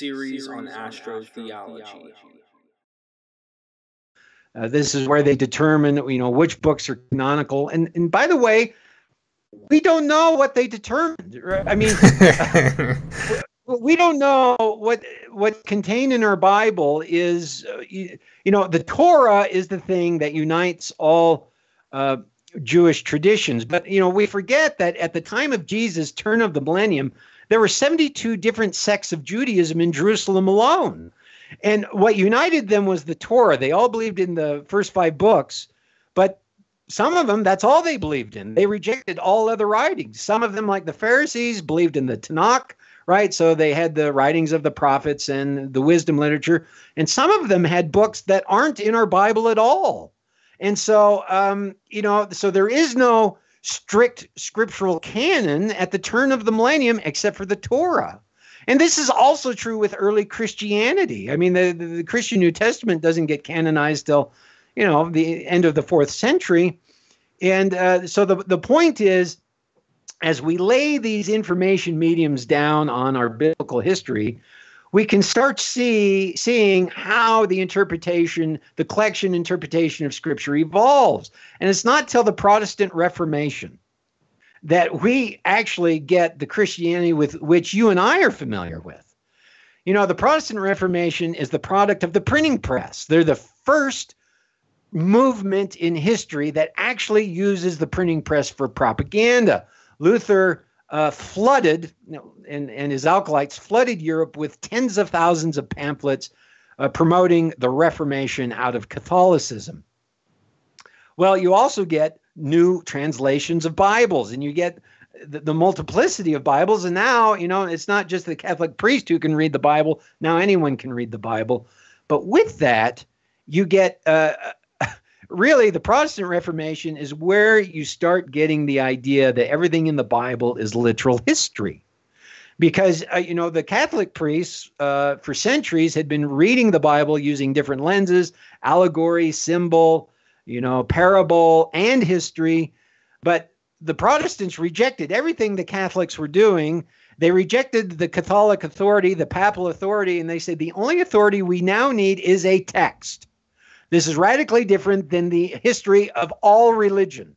series on astrotheology. Uh, this is where they determine, you know, which books are canonical. And and by the way, we don't know what they determined. Right? I mean, we don't know what what contained in our Bible is. Uh, you, you, know, the Torah is the thing that unites all uh, Jewish traditions. But you know, we forget that at the time of Jesus' turn of the millennium, there were 72 different sects of Judaism in Jerusalem alone. And what united them was the Torah. They all believed in the first five books, but some of them, that's all they believed in. They rejected all other writings. Some of them, like the Pharisees, believed in the Tanakh, right? So they had the writings of the prophets and the wisdom literature. And some of them had books that aren't in our Bible at all. And so, um, you know, so there is no strict scriptural canon at the turn of the millennium except for the Torah. And this is also true with early Christianity. I mean, the, the, the Christian New Testament doesn't get canonized till, you know, the end of the fourth century. And uh, so the, the point is, as we lay these information mediums down on our biblical history, we can start see seeing how the interpretation, the collection interpretation of Scripture evolves. And it's not till the Protestant Reformation that we actually get the Christianity with which you and I are familiar with. You know, the Protestant Reformation is the product of the printing press. They're the first movement in history that actually uses the printing press for propaganda. Luther uh, flooded, and, and his acolytes flooded Europe with tens of thousands of pamphlets uh, promoting the Reformation out of Catholicism. Well, you also get new translations of Bibles, and you get the, the, multiplicity of Bibles. And now, you know, it's not just the Catholic priest who can read the Bible. Now anyone can read the Bible. But with that, you get uh, really the Protestant Reformation is where you start getting the idea that everything in the Bible is literal history. Because, uh, you know, the Catholic priests uh, for centuries had been reading the Bible using different lenses, allegory, symbol, you know, parable and history. But the Protestants rejected everything the Catholics were doing. They rejected the Catholic authority, the papal authority, and they said the only authority we now need is a text. This is radically different than the history of all religion.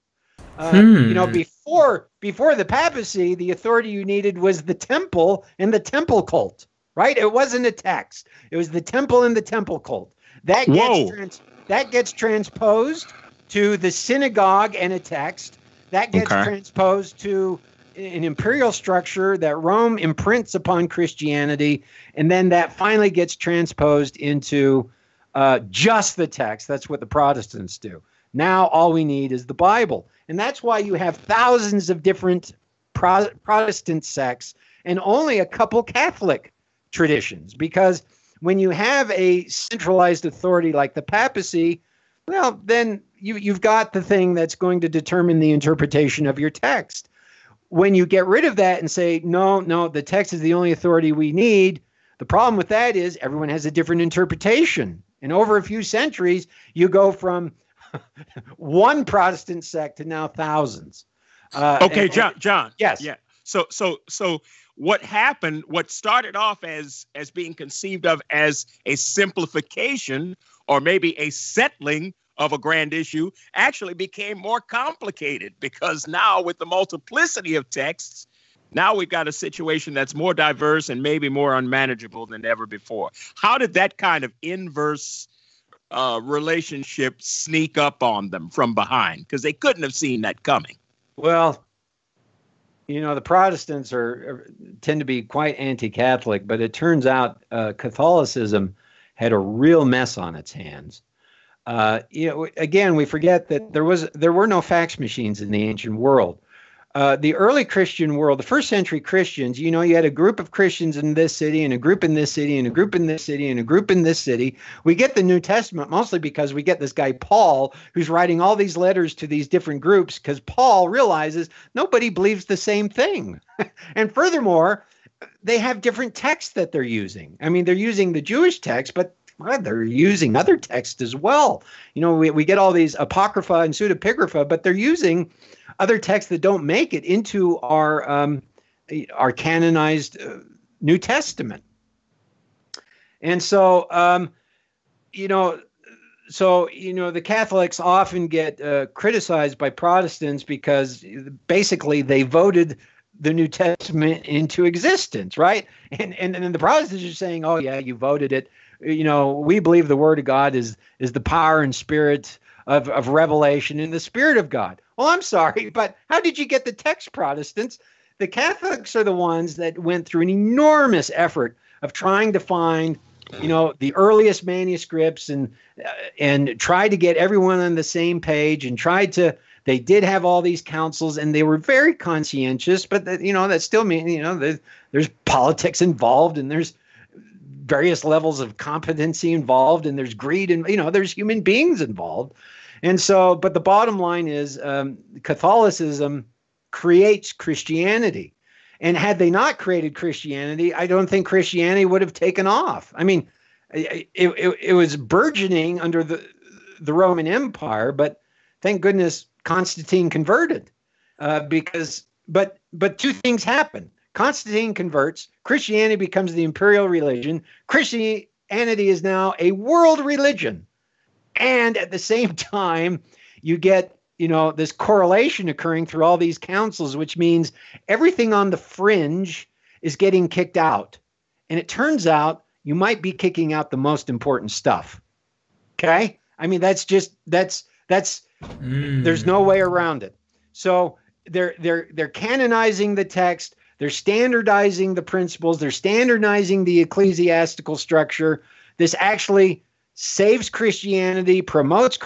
Uh, hmm. You know, before before the papacy, the authority you needed was the temple and the temple cult, right? It wasn't a text. It was the temple and the temple cult. That gets trans- that gets transposed to the synagogue and a text. That gets okay. transposed to an imperial structure that Rome imprints upon Christianity, and then that finally gets transposed into uh, just the text. That's what the Protestants do. Now all we need is the Bible. And that's why you have thousands of different Pro- Protestant sects and only a couple Catholic traditions because when you have a centralized authority like the papacy, well, then you, you've got the thing that's going to determine the interpretation of your text. When you get rid of that and say, no, no, the text is the only authority we need, the problem with that is everyone has a different interpretation. And over a few centuries, you go from one Protestant sect to now thousands. Uh, okay, and, John. John. Yes. Yeah. So, so, so what happened, what started off as as being conceived of as a simplification or maybe a settling of a grand issue actually became more complicated because now with the multiplicity of texts now we've got a situation that's more diverse and maybe more unmanageable than ever before. How did that kind of inverse uh, relationship sneak up on them from behind? Because they couldn't have seen that coming. Well you know the Protestants are tend to be quite anti-Catholic, but it turns out uh, Catholicism had a real mess on its hands. Uh, you know, again, we forget that there was there were no fax machines in the ancient world uh, the early Christian world, the first century Christians, you know, you had a group of Christians in this city and a group in this city and a group in this city and a group in this city. We get the New Testament mostly because we get this guy Paul who's writing all these letters to these different groups because Paul realizes nobody believes the same thing. and furthermore, they have different texts that they're using. I mean, they're using the Jewish text, but they're using other texts as well. You know, we, we get all these apocrypha and pseudepigrapha, but they're using other texts that don't make it into our um, our canonized uh, New Testament. And so, um, you know, so you know the Catholics often get uh, criticized by Protestants because basically they voted the New Testament into existence, right? And and and the Protestants are saying, "Oh yeah, you voted it." You know, we believe the Word of God is is the power and spirit of of revelation in the Spirit of God. Well, I'm sorry, but how did you get the text, Protestants? The Catholics are the ones that went through an enormous effort of trying to find you know the earliest manuscripts and uh, and tried to get everyone on the same page and tried to they did have all these councils and they were very conscientious but that you know that still means you know there's, there's politics involved and there's various levels of competency involved and there's greed and you know there's human beings involved and so but the bottom line is um, catholicism creates christianity and had they not created Christianity, I don't think Christianity would have taken off. I mean, it, it, it was burgeoning under the the Roman Empire, but thank goodness Constantine converted uh, because but but two things happen. Constantine converts, Christianity becomes the imperial religion. Christianity is now a world religion. And at the same time, you get you know this correlation occurring through all these councils which means everything on the fringe is getting kicked out and it turns out you might be kicking out the most important stuff okay i mean that's just that's that's mm. there's no way around it so they're they're they're canonizing the text they're standardizing the principles they're standardizing the ecclesiastical structure this actually saves christianity promotes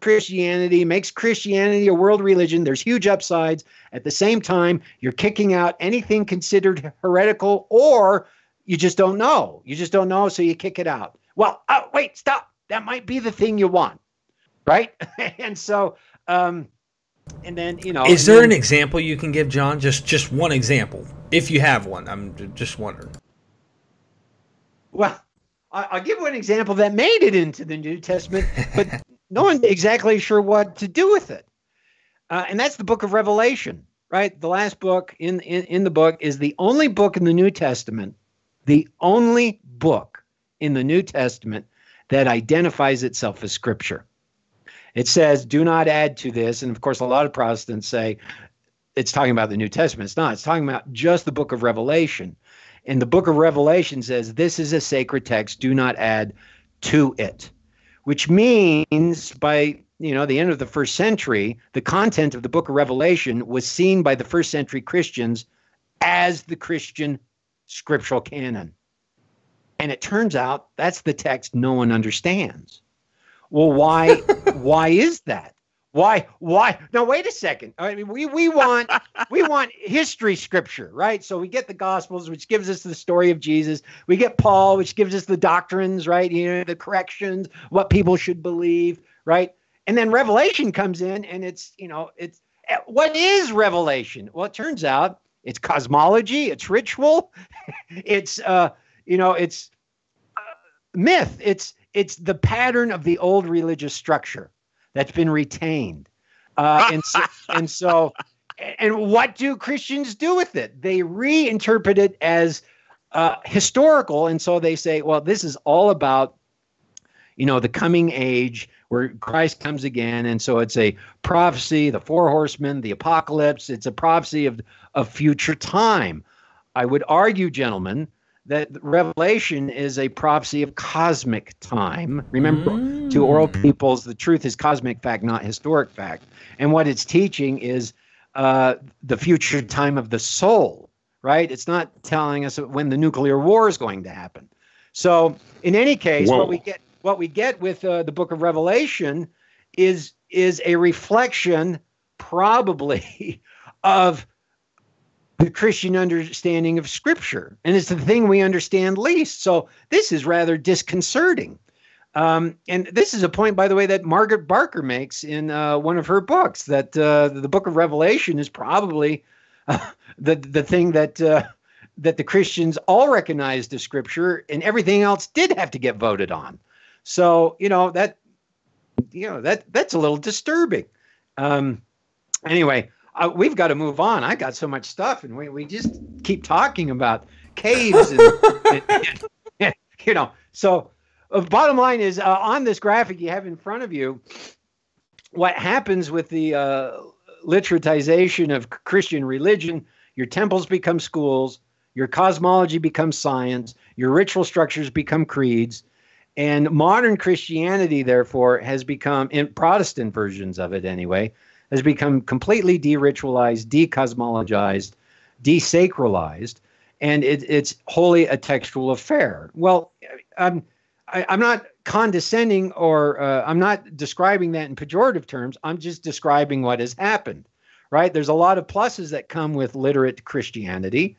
Christianity, makes Christianity a world religion. There's huge upsides. At the same time, you're kicking out anything considered heretical, or you just don't know. You just don't know, so you kick it out. Well, oh, wait, stop. That might be the thing you want, right? and so, um, and then you know, is there then, an example you can give, John? Just just one example, if you have one. I'm just wondering. Well, I'll give you an example that made it into the New Testament, but no one exactly sure what to do with it. Uh, and that's the book of Revelation, right? The last book in, in, in the book is the only book in the New Testament, the only book in the New Testament that identifies itself as scripture. It says, do not add to this. And of course, a lot of Protestants say it's talking about the New Testament. It's not, it's talking about just the book of Revelation. And the book of Revelation says, this is a sacred text, do not add to it which means by you know the end of the first century the content of the book of revelation was seen by the first century christians as the christian scriptural canon. And it turns out that's the text no one understands. Well why why is that why? Why? No, wait a second. I mean, we we want we want history scripture, right? So we get the Gospels, which gives us the story of Jesus. We get Paul, which gives us the doctrines, right? You know, the corrections, what people should believe, right? And then Revelation comes in, and it's you know, it's eh, what is Revelation? Well, it turns out it's cosmology, it's ritual, it's uh, you know, it's uh, myth. It's it's the pattern of the old religious structure that's been retained. Uh, and so, and so, and what do Christians do with it? They reinterpret it as uh, historical, and so they say, well, this is all about, you know, the coming age where Christ comes again, and so it's a prophecy, the four horsemen, the apocalypse. It's a prophecy of of future time. I would argue, gentlemen, that Revelation is a prophecy of cosmic time. Remember, mm. to oral peoples, the truth is cosmic fact, not historic fact. And what it's teaching is uh, the future time of the soul, right? It's not telling us when the nuclear war is going to happen. So, in any case, Whoa. what we get what we get with uh, the book of Revelation is is a reflection, probably, of the Christian understanding of Scripture, and it's the thing we understand least. So this is rather disconcerting. Um, and this is a point, by the way, that Margaret Barker makes in uh, one of her books that uh, the Book of Revelation is probably uh, the the thing that uh, that the Christians all recognized as Scripture, and everything else did have to get voted on. So you know that you know that that's a little disturbing. Um, anyway, uh, we've got to move on. I got so much stuff, and we, we just keep talking about caves and, and, and, and you know. So, uh, bottom line is uh, on this graphic you have in front of you, what happens with the uh, literatization of Christian religion? Your temples become schools. Your cosmology becomes science. Your ritual structures become creeds. And modern Christianity, therefore, has become, in Protestant versions of it anyway, has become completely de ritualized, decosmologized, desacralized, and it, it's wholly a textual affair. Well, I'm, I, am i am not condescending or uh, I'm not describing that in pejorative terms. I'm just describing what has happened, right? There's a lot of pluses that come with literate Christianity,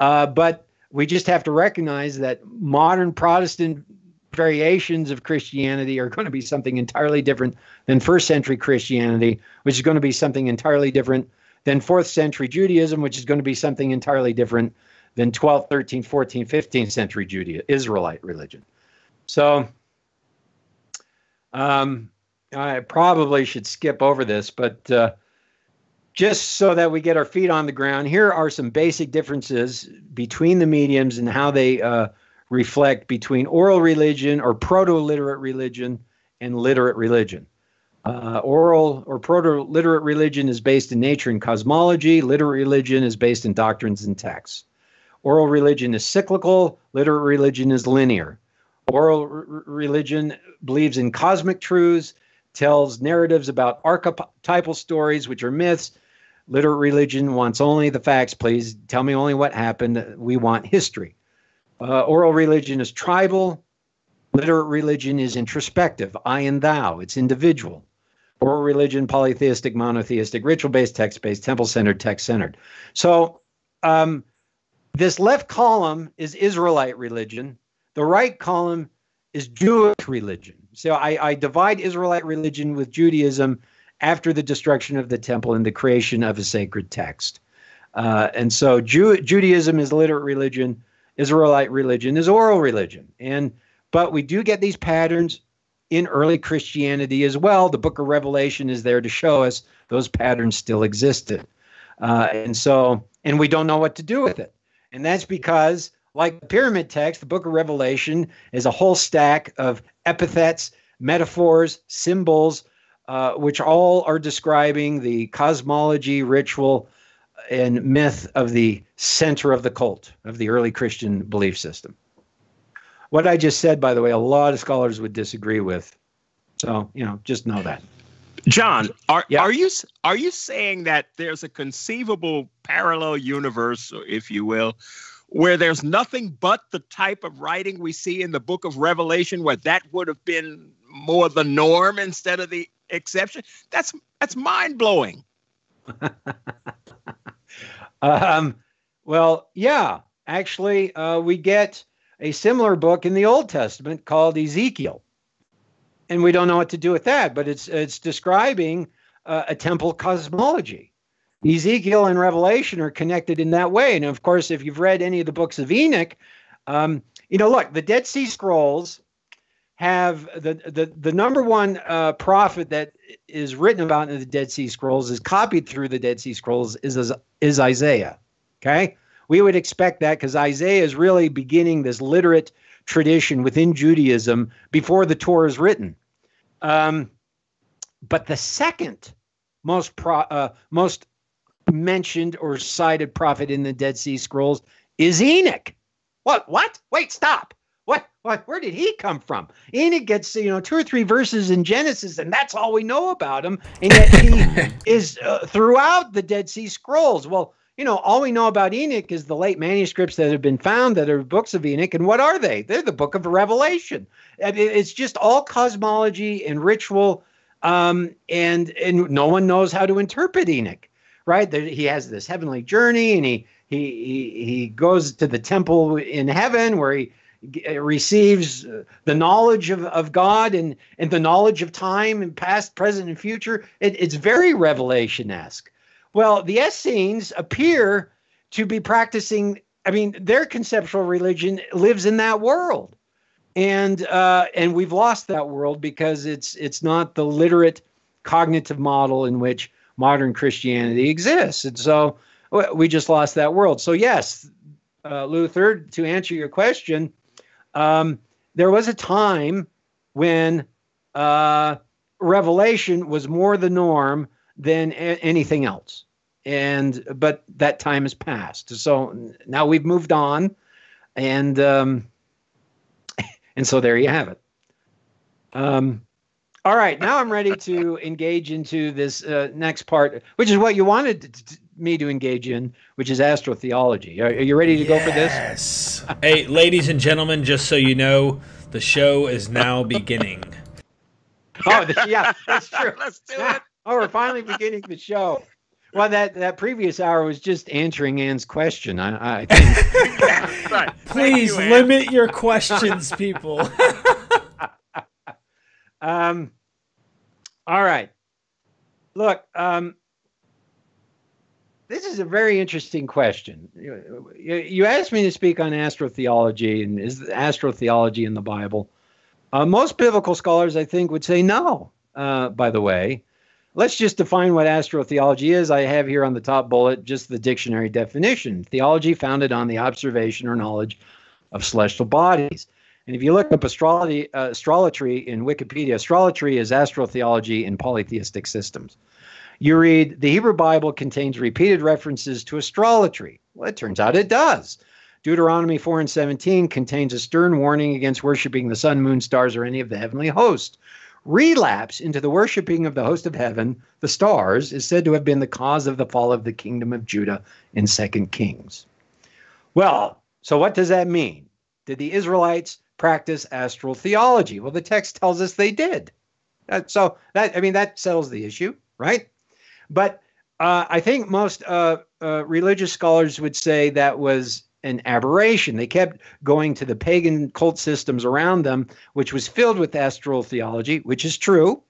uh, but we just have to recognize that modern Protestant variations of Christianity are going to be something entirely different than first century Christianity, which is going to be something entirely different than fourth century Judaism, which is going to be something entirely different than 12th, 13th, 14th, 15th century Judaism, Israelite religion. So um, I probably should skip over this, but uh, just so that we get our feet on the ground, here are some basic differences between the mediums and how they uh, reflect between oral religion or proto literate religion and literate religion. Uh, oral or proto literate religion is based in nature and cosmology, literate religion is based in doctrines and texts. Oral religion is cyclical, literate religion is linear. Oral r- religion believes in cosmic truths, tells narratives about archetypal stories, which are myths. Literate religion wants only the facts, please. Tell me only what happened. We want history. Uh, oral religion is tribal. Literate religion is introspective, I and thou, it's individual. Oral religion, polytheistic, monotheistic, ritual based, text based, temple centered, text centered. So, um, this left column is Israelite religion, the right column is Jewish religion. So, I, I divide Israelite religion with Judaism after the destruction of the temple and the creation of a sacred text. Uh, and so, Jew, Judaism is literate religion. Israelite religion is oral religion. And but we do get these patterns in early Christianity as well. The book of Revelation is there to show us those patterns still existed. Uh, and so, and we don't know what to do with it. And that's because, like the pyramid text, the book of Revelation is a whole stack of epithets, metaphors, symbols, uh, which all are describing the cosmology, ritual, and myth of the center of the cult of the early Christian belief system. What I just said, by the way, a lot of scholars would disagree with. So, you know, just know that. John, are yeah. are you are you saying that there's a conceivable parallel universe, if you will, where there's nothing but the type of writing we see in the book of Revelation, where that would have been more the norm instead of the exception? That's that's mind blowing. um, well, yeah, actually, uh, we get a similar book in the Old Testament called Ezekiel, and we don't know what to do with that, but it's it's describing uh, a temple cosmology. Ezekiel and Revelation are connected in that way, and of course, if you've read any of the books of Enoch, um, you know, look, the Dead Sea Scrolls have the the the number one uh, prophet that is written about in the Dead Sea Scrolls is copied through the Dead Sea Scrolls is is Isaiah. Okay, we would expect that because Isaiah is really beginning this literate tradition within Judaism before the Torah is written. Um, but the second most pro, uh, most mentioned or cited prophet in the Dead Sea Scrolls is Enoch. What? What? Wait, stop. What? What? Where did he come from? Enoch gets you know two or three verses in Genesis, and that's all we know about him. And yet he is uh, throughout the Dead Sea Scrolls. Well, you know, all we know about Enoch is the late manuscripts that have been found that are books of Enoch, and what are they? They're the Book of Revelation. It's just all cosmology and ritual, um, and and no one knows how to interpret Enoch. Right? He has this heavenly journey, and he he he, he goes to the temple in heaven where he receives uh, the knowledge of, of God and, and the knowledge of time and past, present, and future. It, it's very revelation esque. Well, the Essenes appear to be practicing, I mean, their conceptual religion lives in that world. and uh, and we've lost that world because it's it's not the literate cognitive model in which modern Christianity exists, and so we just lost that world. So yes, uh, Luther, to answer your question, um, there was a time when uh, revelation was more the norm than a- anything else, and but that time has passed. So now we've moved on, and um, and so there you have it. Um, all right, now I'm ready to engage into this uh, next part, which is what you wanted to, to, me to engage in, which is astrotheology. Are, are you ready to yes. go for this? Yes. hey, ladies and gentlemen, just so you know, the show is now beginning. oh, yeah, that's true. Let's do it. Oh, we're finally beginning the show. Well, that, that previous hour was just answering Ann's question. I, I think. right. Please you, limit your questions, people. um, all right. Look, um, this is a very interesting question. You, asked me to speak on astrotheology and is astrotheology in the Bible? Uh, most biblical scholars, I think, would say no. Uh, by the way, Let's just define what astrotheology is. I have here on the top bullet just the dictionary definition theology founded on the observation or knowledge of celestial bodies. And if you look up astrology, uh, astrology in Wikipedia, astrology is astrotheology in polytheistic systems. You read the Hebrew Bible contains repeated references to astrology. Well, it turns out it does. Deuteronomy 4 and 17 contains a stern warning against worshiping the sun, moon, stars, or any of the heavenly host relapse into the worshiping of the host of heaven, the stars, is said to have been the cause of the fall of the kingdom of Judah in Second Kings. Well, so what does that mean? Did the Israelites practice astral theology? Well, the text tells us they did. Uh, so that I mean that settles the issue, right? But uh, I think most uh, uh religious scholars would say that was an aberration. They kept going to the pagan cult systems around them, which was filled with astral theology, which is true.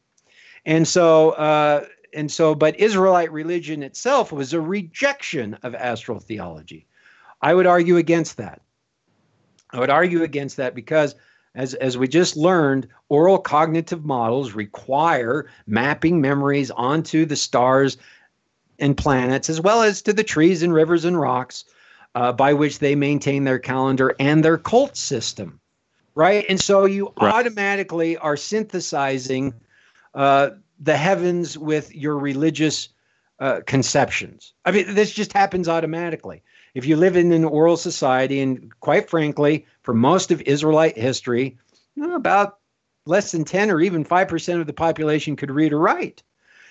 And so, uh, and so, but Israelite religion itself was a rejection of astral theology. I would argue against that. I would argue against that because, as, as we just learned, oral cognitive models require mapping memories onto the stars and planets, as well as to the trees and rivers and rocks uh, by which they maintain their calendar and their cult system, right? And so you right. automatically are synthesizing uh, the heavens with your religious uh, conceptions. I mean, this just happens automatically. If you live in an oral society, and quite frankly, for most of Israelite history, about less than 10 or even 5% of the population could read or write.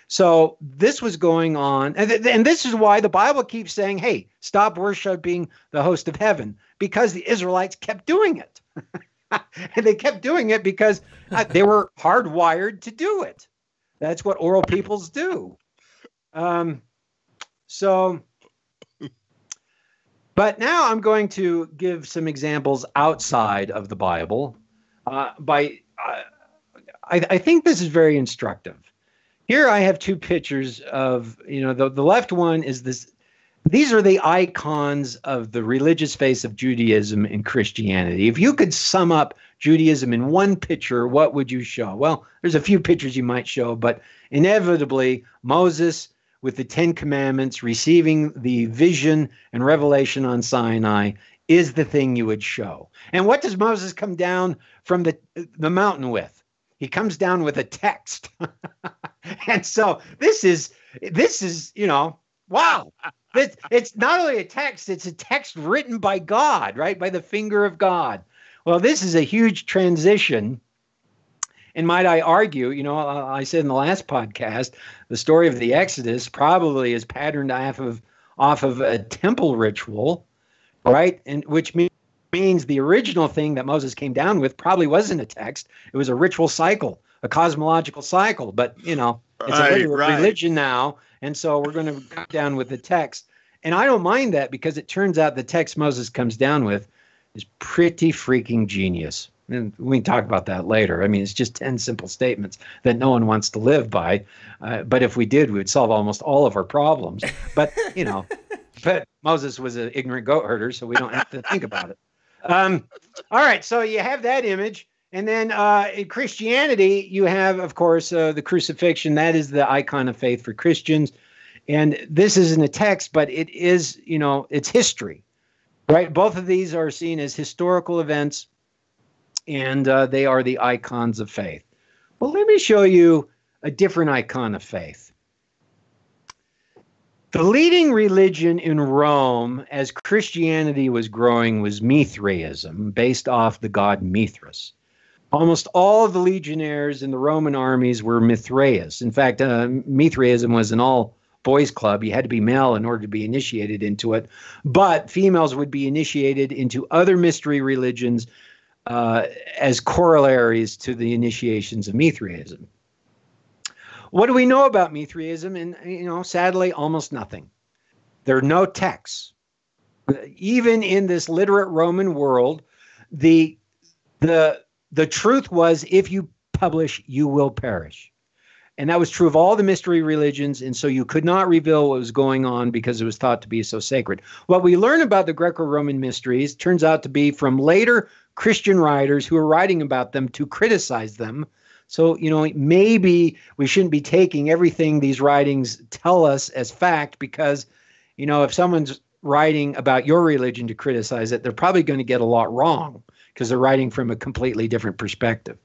So this was going on, and, th- and this is why the Bible keeps saying, "Hey, stop worshiping the host of heaven," because the Israelites kept doing it, and they kept doing it because uh, they were hardwired to do it. That's what oral peoples do. Um, so, but now I'm going to give some examples outside of the Bible. Uh, by uh, I, I think this is very instructive here I have two pictures of, you know, the, the left one is this. These are the icons of the religious face of Judaism and Christianity. If you could sum up Judaism in one picture, what would you show? Well, there's a few pictures you might show, but inevitably, Moses with the Ten Commandments, receiving the vision and revelation on Sinai, is the thing you would show. And what does Moses come down from the, the mountain with? He comes down with a text. and so this is this is you know wow it's, it's not only a text it's a text written by god right by the finger of god well this is a huge transition and might i argue you know i said in the last podcast the story of the exodus probably is patterned off of off of a temple ritual right and which means means the original thing that Moses came down with probably wasn't a text. It was a ritual cycle a cosmological cycle. But you know, it's right, a right. religion now, and so we're going to come down with the text. And I don't mind that because it turns out the text Moses comes down with is pretty freaking genius. And we can talk about that later. I mean, it's just 10 simple statements that no one wants to live by. Uh, but if we did, we would solve almost all of our problems. But, you know, but Moses was an ignorant goat herder, so we don't have to think about it. Um, all right, so you have that image. And then uh, in Christianity, you have, of course, uh, the crucifixion. That is the icon of faith for Christians. And this isn't a text, but it is, you know, it's history, right? Both of these are seen as historical events, and uh, they are the icons of faith. Well, let me show you a different icon of faith. The leading religion in Rome as Christianity was growing was Mithraism, based off the god Mithras. Almost all of the legionnaires in the Roman armies were Mithraists. In fact, uh, Mithraism was an all boys club. You had to be male in order to be initiated into it. But females would be initiated into other mystery religions uh, as corollaries to the initiations of Mithraism. What do we know about Mithraism? And, you know, sadly, almost nothing. There are no texts. Even in this literate Roman world, the, the the truth was if you publish, you will perish. And that was true of all the mystery religions. And so you could not reveal what was going on because it was thought to be so sacred. What we learn about the Greco Roman mysteries turns out to be from later Christian writers who are writing about them to criticize them. So, you know, maybe we shouldn't be taking everything these writings tell us as fact because, you know, if someone's writing about your religion to criticize it, they're probably going to get a lot wrong because they're writing from a completely different perspective.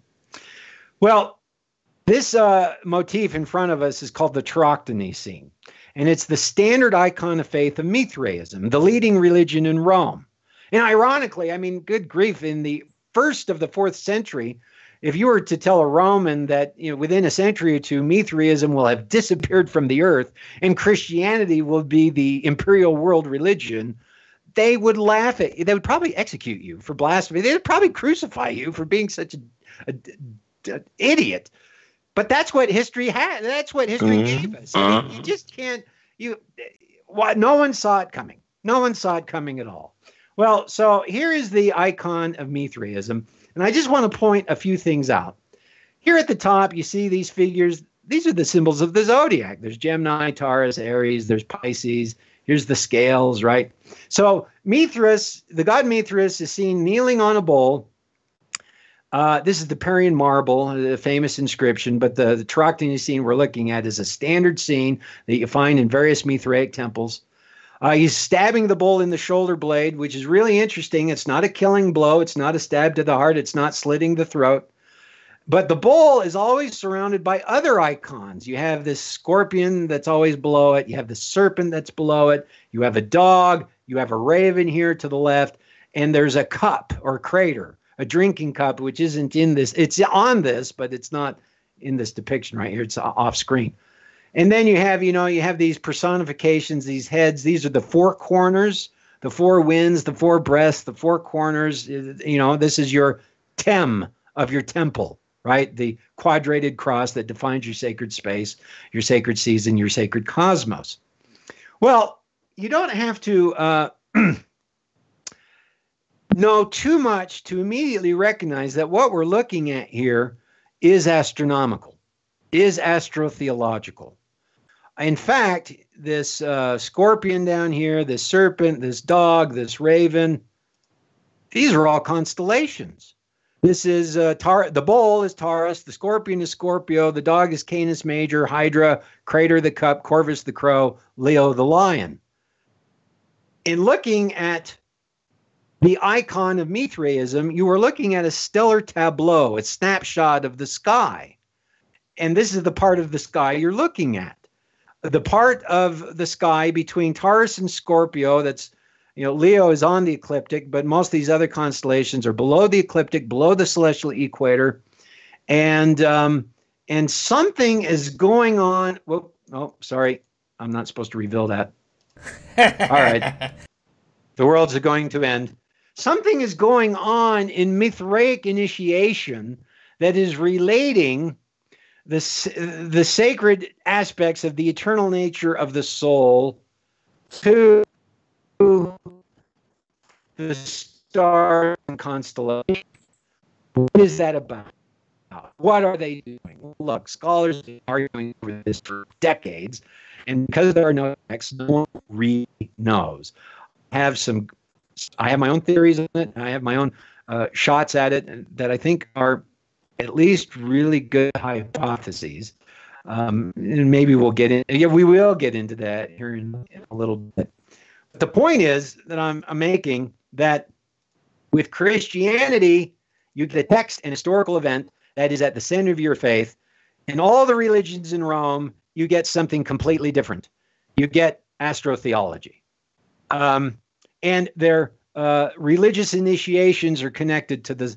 Well, this uh, motif in front of us is called the Tauroctony scene, and it's the standard icon of faith of Mithraism, the leading religion in Rome. And ironically, I mean, good grief, in the first of the fourth century, if you were to tell a Roman that you know within a century or two Mithraism will have disappeared from the earth and Christianity will be the imperial world religion, they would laugh at you. They would probably execute you for blasphemy. They'd probably crucify you for being such an idiot. But that's what history had. That's what history mm-hmm. gave us. Uh-huh. You just can't. You. What? No one saw it coming. No one saw it coming at all. Well, so here is the icon of Mithraism, and I just want to point a few things out. Here at the top, you see these figures. These are the symbols of the zodiac. There's Gemini, Taurus, Aries. There's Pisces. Here's the scales, right? So Mithras, the god Mithras, is seen kneeling on a bowl. Uh, this is the Parian marble, the famous inscription, but the, the scene we're looking at is a standard scene that you find in various Mithraic temples. Uh, he's stabbing the bull in the shoulder blade, which is really interesting. It's not a killing blow, it's not a stab to the heart, it's not slitting the throat. But the bull is always surrounded by other icons. You have this scorpion that's always below it. You have the serpent that's below it. You have a dog. You have a raven here to the left. And there's a cup or crater, a drinking cup, which isn't in this. It's on this, but it's not in this depiction right here. It's off screen. And then you have, you know, you have these personifications, these heads. These are the four corners, the four winds, the four breasts, the four corners. You know, this is your tem of your temple right? The quadrated cross that defines your sacred space, your sacred season, your sacred cosmos. Well, you don't have to uh, know too much to immediately recognize that what we're looking at here is astronomical, is astrotheological. In fact, this uh, scorpion down here, this serpent, this dog, this raven, these are all constellations. This is uh, Tar- the bull is Taurus, the scorpion is Scorpio, the dog is Canis Major, Hydra, Crater the Cup, Corvus the Crow, Leo the Lion. In looking at the icon of Mithraism, you are looking at a stellar tableau, a snapshot of the sky. And this is the part of the sky you're looking at. The part of the sky between Taurus and Scorpio that's you know, Leo is on the ecliptic, but most of these other constellations are below the ecliptic, below the celestial equator, and um, and something is going on. Well, oh, sorry, I'm not supposed to reveal that. All right, the world's going to end. Something is going on in Mithraic initiation that is relating the the sacred aspects of the eternal nature of the soul to the star and constellation. What is that about? What are they doing? Look, scholars are arguing over this for decades, and because there are no texts, no one really knows. I have some I have my own theories on it. I have my own uh, shots at it that I think are at least really good hypotheses. Um, and maybe we'll get in. Yeah, we will get into that here in, a little bit. But the point is that I'm, I'm making that with Christianity, you get a text and historical event that is at the center of your faith. In all the religions in Rome, you get something completely different. You get astrotheology. Um, and their uh, religious initiations are connected to the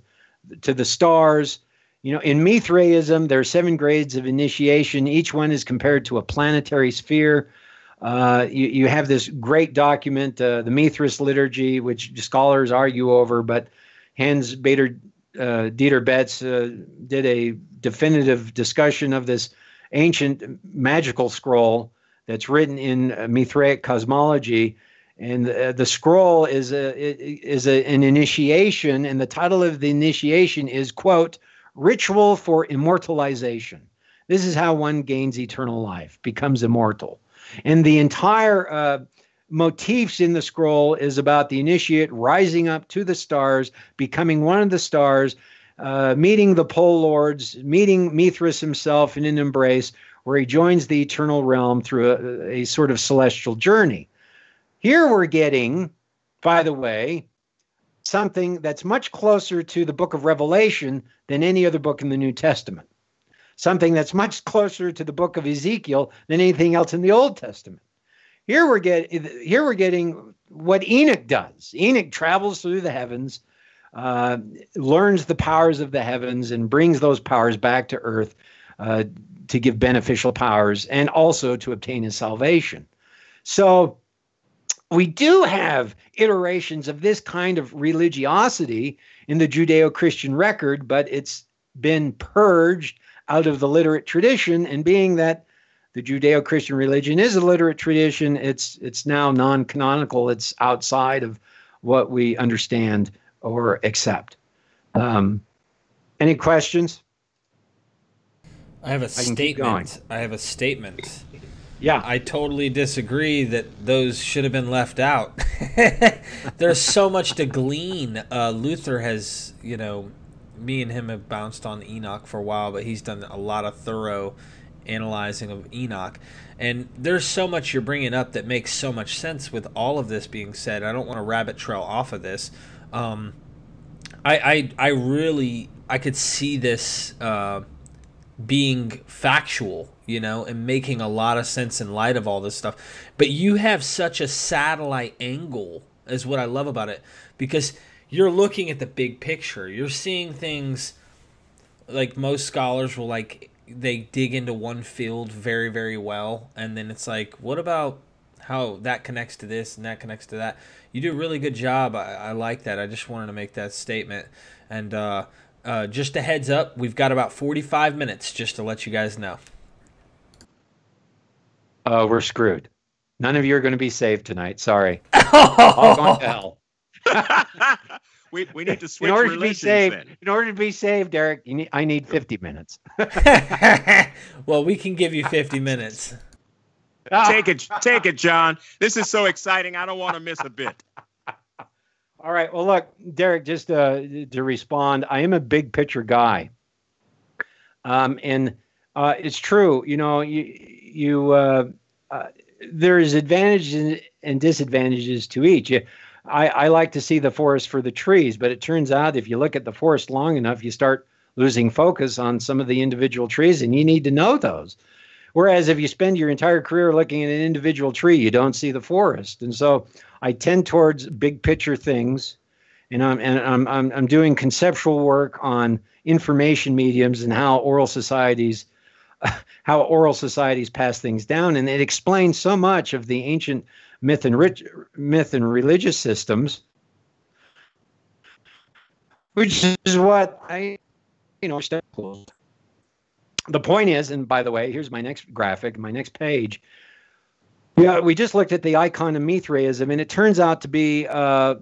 to the stars. You know, in Mithraism, there are seven grades of initiation. Each one is compared to a planetary sphere. Uh, you, you have this great document, uh, the Mithras liturgy, which scholars argue over, but Hans Bader uh, Dieter Betz uh, did a definitive discussion of this ancient magical scroll that's written in Mithraic cosmology and the, the scroll is a is a, an initiation and the title of the initiation is quote ritual for immortalization. This is how one gains eternal life becomes immortal. And the entire uh, motifs in the scroll is about the initiate rising up to the stars becoming one of the stars uh, meeting the pole lords meeting mithras himself in an embrace where he joins the eternal realm through a, a sort of celestial journey here we're getting, by the way, something that's much closer to the book of Revelation than any other book in the New Testament. Something that's much closer to the book of Ezekiel than anything else in the Old Testament. Here we're getting here we're getting what Enoch does. Enoch travels through the heavens, uh, learns the powers of the heavens, and brings those powers back to earth uh, to give beneficial powers and also to obtain his salvation. So we do have iterations of this kind of religiosity in the Judeo Christian record, but it's been purged out of the literate tradition. And being that the Judeo Christian religion is a literate tradition, it's, it's now non canonical, it's outside of what we understand or accept. Um, any questions? I have a I statement. I have a statement. Yeah. I totally disagree that those should have been left out. There's so much to glean. Uh, Luther has, you know, me and him have bounced on Enoch for a while, but he's done a lot of thorough analyzing of Enoch. And there's so much you're bringing up that makes so much sense with all of this being said. I don't want to rabbit trail off of this. Um, I, I, I really, I could see this uh, being factual you know, and making a lot of sense in light of all this stuff. But you have such a satellite angle, is what I love about it, because you're looking at the big picture. You're seeing things like most scholars will like they dig into one field very very well and then it's like what about how that connects to this and that connects to that? You do a really good job. I, I like that. I just wanted to make that statement. And uh, uh, just a heads up we've got about 45 minutes just to let you guys know uh, we're screwed. None of you are going to be saved tonight. Sorry. All going to hell. we, we need to switch in order to be saved. Then. In order to be saved, Derek, you need, I need 50 minutes. well, we can give you 50 minutes. Take it, take it, John. This is so exciting. I don't want to miss a bit. All right. Well, look, Derek, just uh, to respond, I am a big picture guy. Um, and uh, it's true. You know, you, you uh, uh, there is advantages and disadvantages to each. I, I like to see the forest for the trees, but it turns out if you look at the forest long enough, you start losing focus on some of the individual trees, and you need to know those. Whereas if you spend your entire career looking at an individual tree, you don't see the forest. And so I tend towards big picture things, and I'm and I'm I'm, I'm doing conceptual work on information mediums and how oral societies how oral societies pass things down, and it explains so much of the ancient myth and rich, myth and religious systems, which is what I, you know, the point is, and by the way, here's my next graphic, my next page. Yeah, we just looked at the icon of Mithraism, and it turns out to be uh,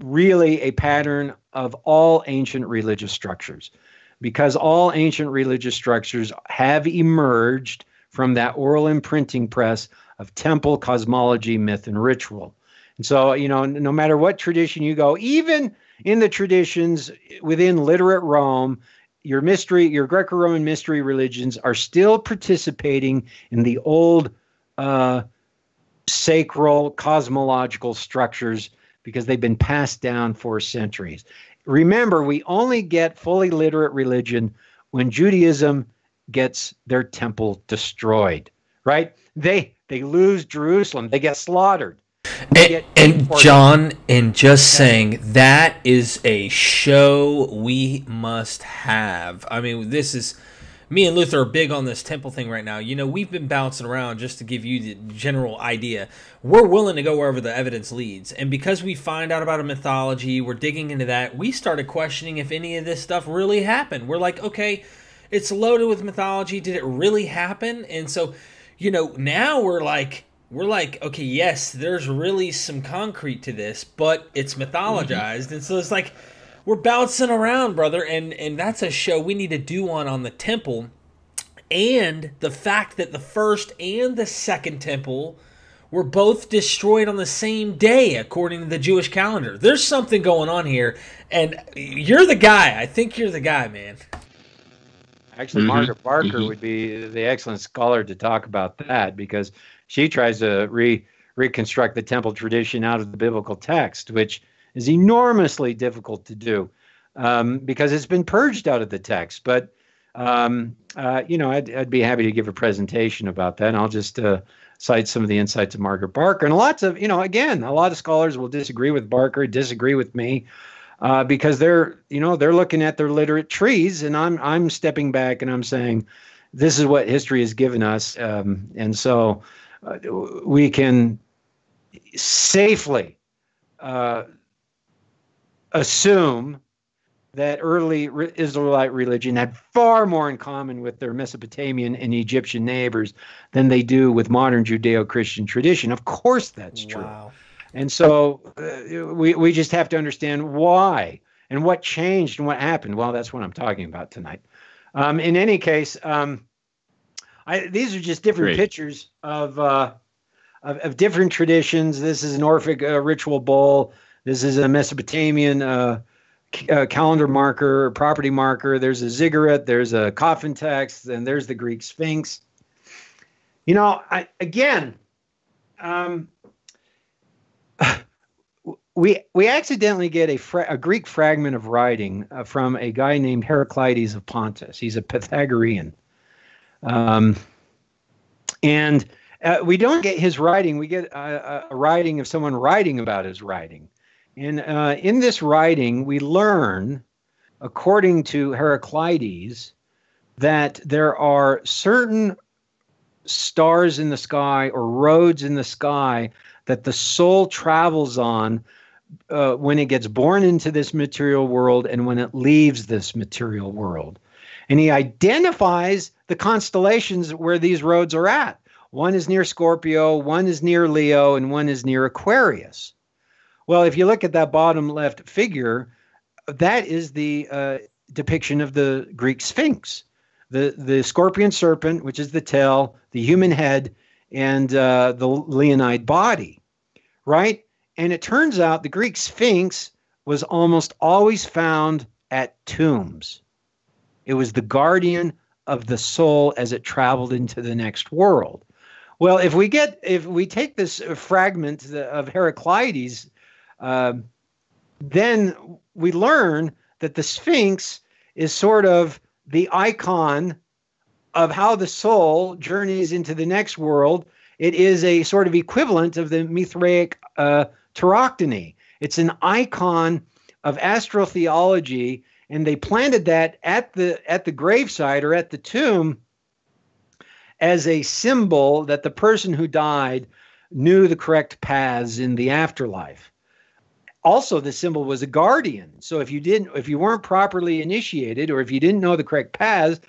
really a pattern of all ancient religious structures because all ancient religious structures have emerged from that oral imprinting press of temple cosmology, myth, and ritual. And so, you know, no matter what tradition you go, even in the traditions within literate Rome, your mystery, your Greco-Roman mystery religions are still participating in the old uh, sacral cosmological structures because they've been passed down for centuries. Remember, we only get fully literate religion when Judaism gets their temple destroyed, right? They they lose Jerusalem, they get slaughtered. and, and John, and just saying that is a show we must have. I mean, this is me and Luther are big on this temple thing right now. You know, we've been bouncing around just to give you the general idea. We're willing to go wherever the evidence leads. And because we find out about a mythology, we're digging into that, we started questioning if any of this stuff really happened. We're like, okay, it's loaded with mythology. Did it really happen? And so, you know, now we're like, we're like, okay, yes, there's really some concrete to this, but it's mythologized. Mm-hmm. And so it's like, we're bouncing around, brother, and and that's a show we need to do one on the temple, and the fact that the first and the second temple were both destroyed on the same day according to the Jewish calendar. There's something going on here, and you're the guy. I think you're the guy, man. Actually, mm-hmm. Margaret Barker mm-hmm. would be the excellent scholar to talk about that because she tries to re reconstruct the temple tradition out of the biblical text, which is enormously difficult to do um, because it's been purged out of the text. But um, uh, you know, I'd, I'd, be happy to give a presentation about that. And I'll just uh, cite some of the insights of Margaret Barker. And lots of, you know, again, a lot of scholars will disagree with Barker, disagree with me, uh, because they're, you know, they're looking at their literate trees, and I'm I'm stepping back and I'm saying, this is what history has given us, um, and so uh, we can safely uh, assume that early Israelite religion had far more in common with their Mesopotamian and Egyptian neighbors than they do with modern Judeo Christian tradition. Of course, that's true. Wow. And so uh, we, we just have to understand why and what changed and what happened. Well, that's what I'm talking about tonight. Um, in any case, um, I, these are just different Great. pictures of, uh, of, of different traditions. This is an Orphic uh, ritual bowl. This is a Mesopotamian uh, uh, calendar marker, property marker. There's a ziggurat. There's a coffin text, and there's the Greek Sphinx. You know, I, again, um, we we accidentally get a, fra- a Greek fragment of writing uh, from a guy named Heraclides of Pontus. He's a Pythagorean, um, and uh, we don't get his writing. We get a, a, writing of someone writing about his writing. And uh, in this writing, we learn, according to Heraclides, that there are certain stars in the sky or roads in the sky that the soul travels on uh, when it gets born into this material world and when it leaves this material world. And he identifies the constellations where these roads are at. One is near Scorpio, one is near Leo, and one is near Aquarius. Well, if you look at that bottom left figure, that is the uh, depiction of the Greek Sphinx, the the scorpion serpent, which is the tail, the human head, and uh, the leonine body, right? And it turns out the Greek Sphinx was almost always found at tombs. It was the guardian of the soul as it traveled into the next world. Well, if we get if we take this fragment of Heraclides um, then we learn that the Sphinx is sort of the icon of how the soul journeys into the next world. It is a sort of equivalent of the Mithraic uh, It's an icon of astrotheology, and they planted that at the at the gravesite or at the tomb as a symbol that the person who died knew the correct paths in the afterlife also the symbol was a guardian. So if you didn't if you weren't properly initiated or if you didn't know the correct paths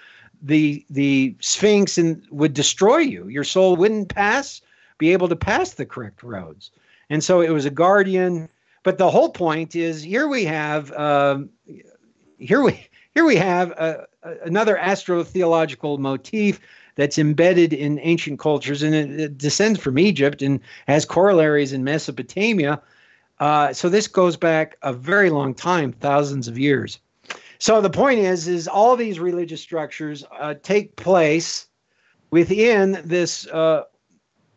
the the sphinx and would destroy you. Your soul wouldn't pass be able to pass the correct roads. And so it was a guardian. But the whole point is here we have um, here we here we have a, a, another astrotheological motif that's embedded in ancient cultures, and it, it descends from Egypt and has corollaries in Mesopotamia. Uh, so this goes back a very long time, thousands of years. So the point is, is all these religious structures uh, take place within this uh,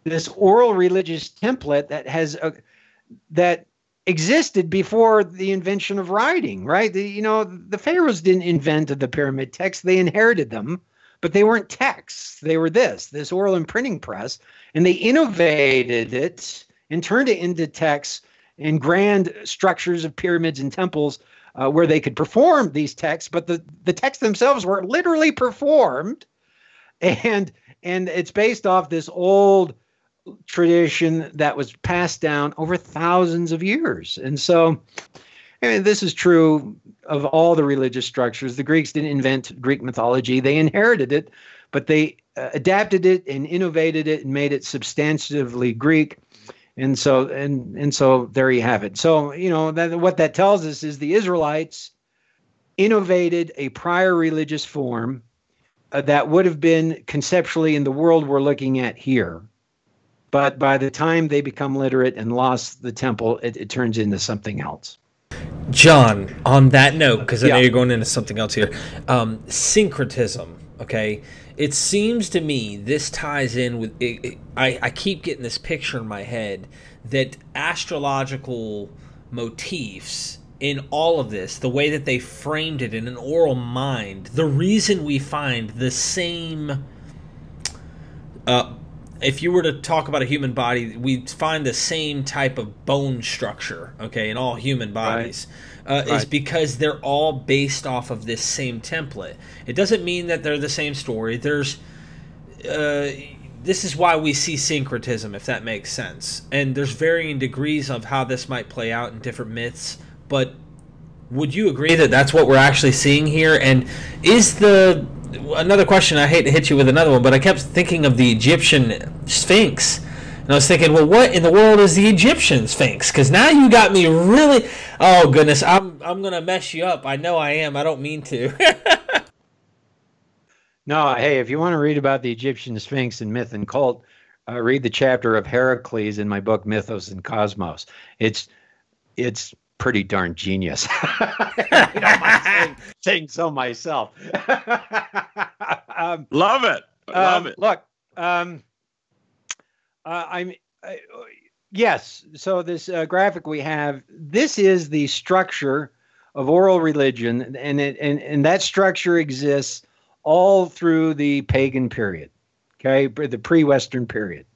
this oral religious template that has a, that existed before the invention of writing, right? The, you know, the pharaohs didn't invent the pyramid texts; they inherited them, but they weren't texts. They were this this oral imprinting press, and they innovated it and turned it into texts and grand structures of pyramids and temples uh, where they could perform these texts, but the the texts themselves were literally performed, and and it's based off this old tradition that was passed down over thousands of years. And so, I mean, this is true of all the religious structures. The Greeks didn't invent Greek mythology, they inherited it, but they uh, adapted it and innovated it and made it substantively Greek. And so, and and so, there you have it. So, you know, that, what that tells us is the Israelites innovated a prior religious form uh, that would have been conceptually in the world we're looking at here but by the time they become literate and lost the temple, it, it turns into something else. John, on that note, because I yeah. know you're going into something else here, um, syncretism. Okay, it seems to me this ties in with. It, it, I I keep getting this picture in my head that astrological motifs in all of this, the way that they framed it in an oral mind, the reason we find the same uh, if you were to talk about a human body, we find the same type of bone structure, okay, in all human bodies, right. Uh, right. is because they're all based off of this same template. It doesn't mean that they're the same story. There's, uh, this is why we see syncretism, if that makes sense. And there's varying degrees of how this might play out in different myths, but would you agree that that's what we're actually seeing here? And is the another question. I hate to hit you with another one, but I kept thinking of the Egyptian Sphinx. And I was thinking, well, what in the world is the Egyptian Sphinx? Because now you got me really. Oh goodness, I'm I'm gonna mess you up. I know I am. I don't mean to. no, hey, if you want to read about the Egyptian Sphinx and myth and cult, uh, read the chapter of Heracles in my book Mythos and Cosmos. It's it's pretty darn genius. saying, saying, so myself. um, Love it. Love um, it. Look, um, uh, I'm. Yes. So this uh, graphic we have. This is the structure of oral religion, and it, and and that structure exists all through the pagan period. Okay, the pre-Western period.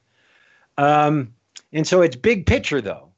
Um, and so it's big picture though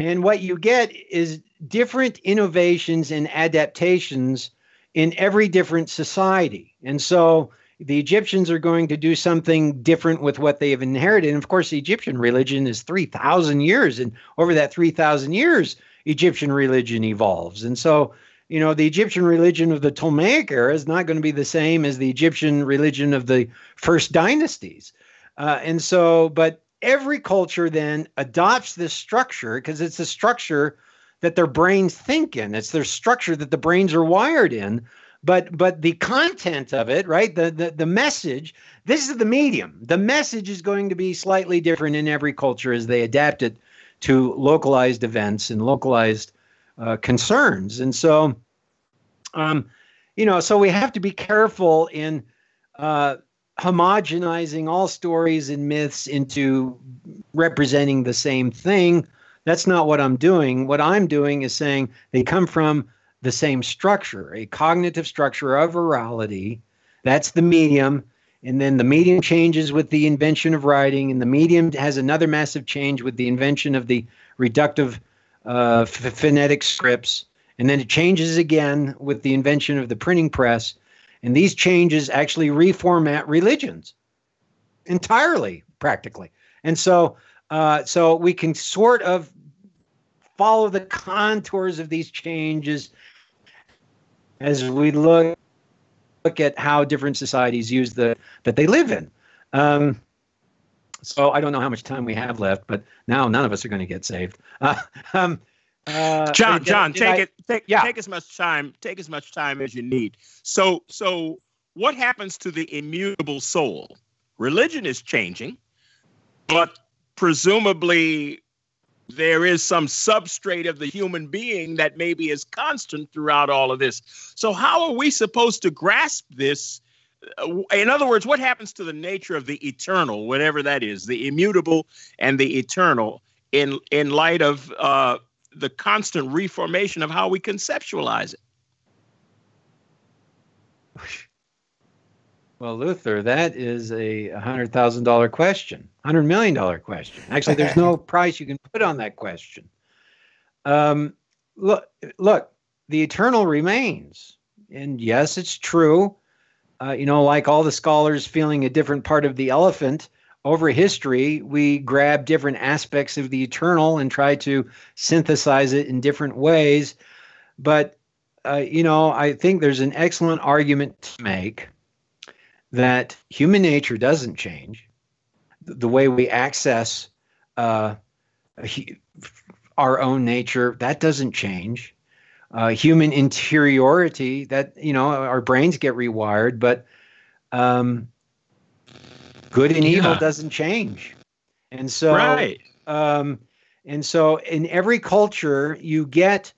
and what you get is different innovations and adaptations in every different society. And so the Egyptians are going to do something different with what they have inherited. And of course, the Egyptian religion is 3,000 years. And over that 3,000 years, Egyptian religion evolves. And so, you know, the Egyptian religion of the Ptolemaic era is not going to be the same as the Egyptian religion of the first dynasties. Uh, and so, but every culture then adopts this structure because it's the structure that their brains think in. It's their structure that the brains are wired in. But but the content of it, right? The, the the message, this is the medium. The message is going to be slightly different in every culture as they adapt it to localized events and localized uh, concerns. And so um, you know, so we have to be careful in uh, homogenizing all stories and myths into representing the same thing. That's not what I'm doing. What I'm doing is saying they come from the same structure, a cognitive structure of orality. That's the medium. And then the medium changes with the invention of writing, and the medium has another massive change with the invention of the reductive uh, phonetic scripts. And then it changes again with the invention of the printing press. And these changes actually reformat religions entirely, practically. And so, uh, so we can sort of follow the contours of these changes as we look look at how different societies use the that they live in. Um, so I don't know how much time we have left, but now none of us are going to get saved. Uh, um, uh, John, John, take I, it. Take, yeah. take as much time. Take as much time as you need. So, so what happens to the immutable soul? Religion is changing, but presumably there is some substrate of the human being that maybe is constant throughout all of this. So, how are we supposed to grasp this? Uh, in other words, what happens to the nature of the eternal, whatever that is, the immutable and the eternal, in in light of uh, the constant reformation of how we conceptualize it? Well, Luther, that is a hundred thousand dollar question, hundred million dollar question. Actually, there's no price you can put on that question. Um, look, look, the eternal remains, and yes, it's true. Uh, you know, like all the scholars feeling a different part of the elephant over history, we grab different aspects of the eternal and try to synthesize it in different ways. But uh, you know, I think there's an excellent argument to make that human nature doesn't change. The way we access uh, our own nature, that doesn't change. Uh, human interiority, that, you know, our brains get rewired, but um, good and evil yeah. doesn't change. And so, right. um, and so in every culture, you get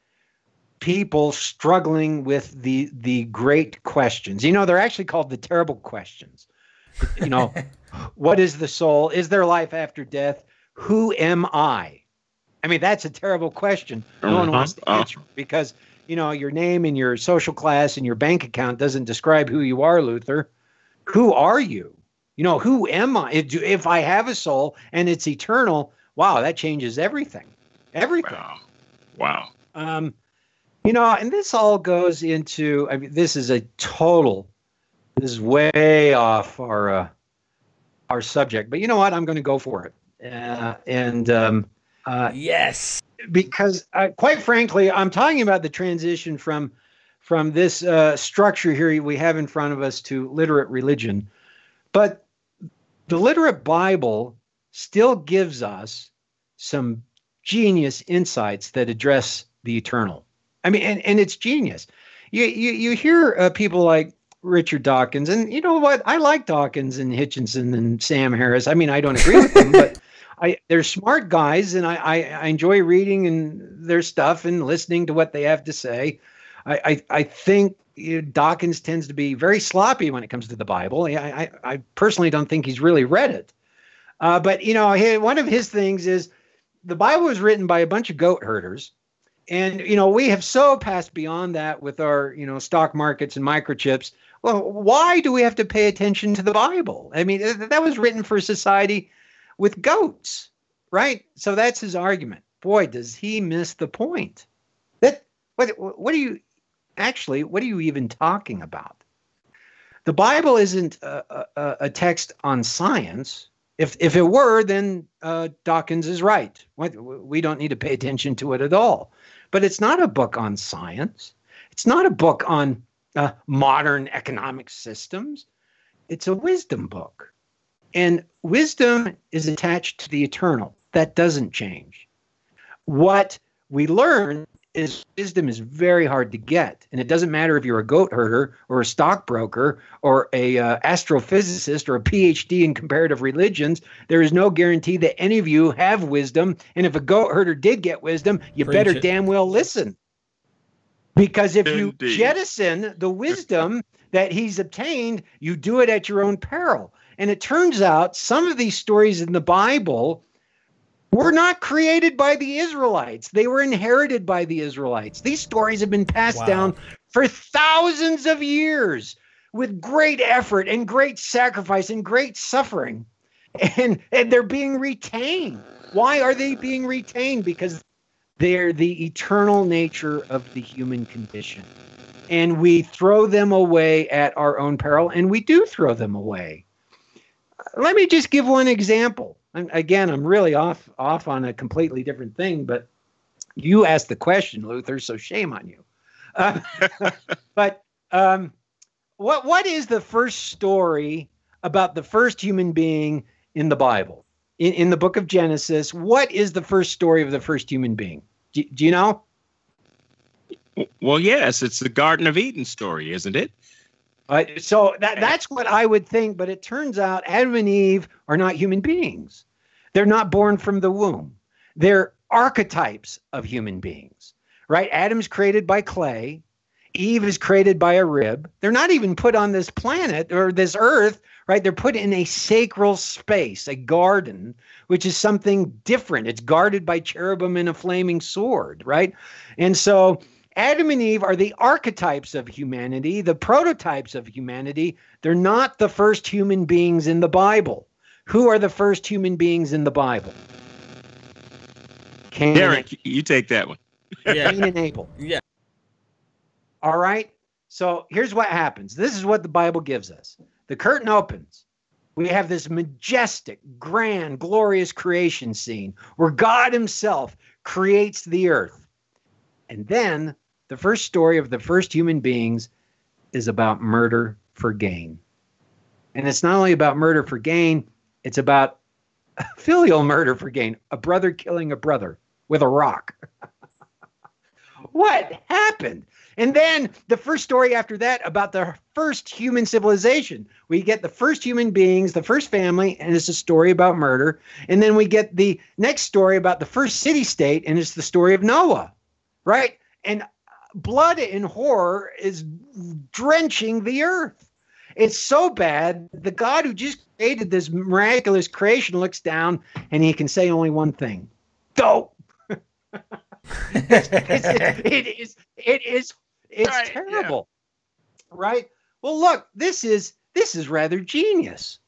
people struggling with the the great questions. You know, they're actually called the terrible questions. You know, what is the soul? Is there life after death? Who am I? I mean, that's a terrible question. No one wants to uh-huh. answer because you know your name and your social class and your bank account doesn't describe who you are, Luther. Who are you? You know, who am I? If, if I have a soul and it's eternal, wow, that changes everything. Everything. Wow. Wow. Um, you know, and this all goes into. I mean, this is a total. This is way off our uh, our subject, but you know what? I'm going to go for it. Uh, and um, uh, yes, because uh, quite frankly, I'm talking about the transition from from this uh, structure here we have in front of us to literate religion, but the literate Bible still gives us some genius insights that address the eternal. I mean, and, and it's genius. You you you hear uh, people like Richard Dawkins, and you know what? I like Dawkins and Hitchens and Sam Harris. I mean, I don't agree with them, but I they're smart guys, and I, I, I enjoy reading and their stuff and listening to what they have to say. I I, I think you know, Dawkins tends to be very sloppy when it comes to the Bible. I I, I personally don't think he's really read it. Uh, but you know, he, one of his things is the Bible was written by a bunch of goat herders and you know we have so passed beyond that with our you know stock markets and microchips. Well why do we have to pay attention to the bible? I mean that was written for society with goats right? So that's his argument. Boy does he miss the point. That what what are you actually what are you even talking about? The bible isn't a, a, a text on science. If if it were then uh, dawkins is right. We don't need to pay attention to it at all but it's not a book on science. It's not a book on uh, modern economic systems. It's a wisdom book. And wisdom is attached to the eternal. That doesn't change. What we learn is wisdom is very hard to get. And it doesn't matter if you're a goat herder or a stockbroker or a uh, astrophysicist or a phd in comparative religions there is no guarantee that any of you have wisdom. And if a goat herder did get wisdom you Preach better it. damn well listen. Because if you jettison the wisdom that he's obtained you do it at your own peril. And it turns out some of these stories in the bible were not created by the Israelites. They were inherited by the Israelites. These stories have been passed wow. down for thousands of years with great effort and great sacrifice and great suffering. And, and they're being retained. Why are they being retained? Because they're the eternal nature of the human condition. And we throw them away at our own peril, and we do throw them away. Let me just give one example again, I'm really off off on a completely different thing, but you asked the question, Luther, so shame on you. Uh, but um, what what is the first story about the first human being in the Bible? In, in the book of Genesis, what is the first story of the first human being? Do, do you know? Well, yes, it's the Garden of Eden story, isn't it? Uh, so that that's what I would think, but it turns out Adam and Eve are not human beings. They're not born from the womb. They're archetypes of human beings, right? Adam's created by clay. Eve is created by a rib. They're not even put on this planet or this earth, right? They're put in a sacral space, a garden, which is something different. It's guarded by cherubim and a flaming sword, right? And so Adam and Eve are the archetypes of humanity, the prototypes of humanity. They're not the first human beings in the Bible. Who are the first human beings in the Bible? Cain Derek, you take that one. Yeah. Cain and Abel. Yeah. All right. So here's what happens. This is what the Bible gives us. The curtain opens. We have this majestic, grand, glorious creation scene where God Himself creates the earth. And then the first story of the first human beings is about murder for gain. And it's not only about murder for gain, it's about filial murder for gain, a brother killing a brother with a rock. what happened? And then the first story after that about the first human civilization. We get the first human beings, the first family, and it's a story about murder. And then we get the next story about the first city state, and it's the story of Noah, right? And blood and horror is drenching the earth. It's so bad. The God who just created this miraculous creation looks down and he can say only one thing go. it's, it's, it is, it is it's right, terrible. Yeah. Right? Well, look, this is this is rather genius.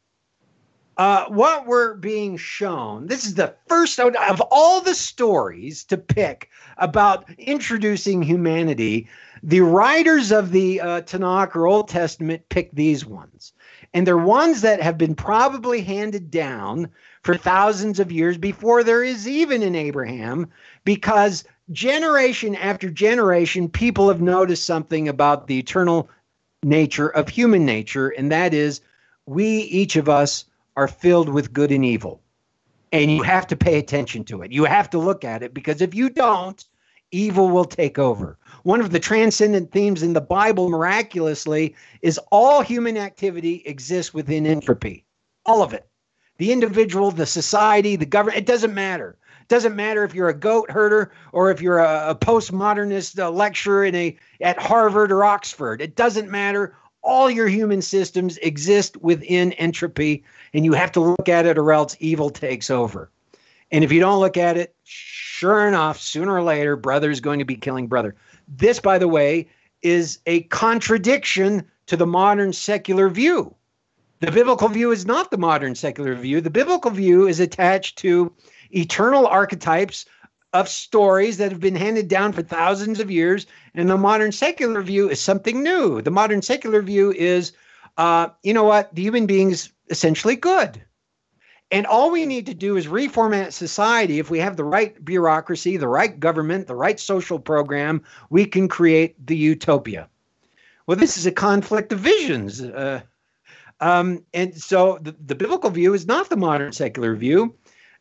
Uh, what we're being shown, this is the first of all the stories to pick about introducing humanity. The writers of the uh, Tanakh or Old Testament pick these ones. And they're ones that have been probably handed down for thousands of years before there is even an Abraham, because generation after generation, people have noticed something about the eternal nature of human nature, and that is we, each of us, are filled with good and evil. And you have to pay attention to it. You have to look at it because if you don't, evil will take over. One of the transcendent themes in the Bible, miraculously, is all human activity exists within entropy. All of it. The individual, the society, the government, it doesn't matter. It doesn't matter if you're a goat herder or if you're a, a postmodernist uh, lecturer in a at Harvard or Oxford. It doesn't matter. All your human systems exist within entropy, and you have to look at it, or else evil takes over. And if you don't look at it, sure enough, sooner or later, brother is going to be killing brother. This, by the way, is a contradiction to the modern secular view. The biblical view is not the modern secular view. The biblical view is attached to eternal archetypes of stories that have been handed down for thousands of years. And the modern secular view is something new. The modern secular view is, uh, you know what, the human being's essentially good. And all we need to do is reformat society. If we have the right bureaucracy, the right government, the right social program, we can create the utopia. Well, this is a conflict of visions. Uh, um, and so the, the biblical view is not the modern secular view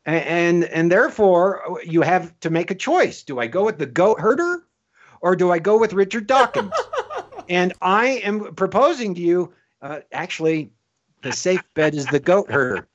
and and therefore you have to make a choice. Do i go with the goat herder or do i go with richard dawkins? And i am proposing to you uh, actually the safe bet is the goat herder.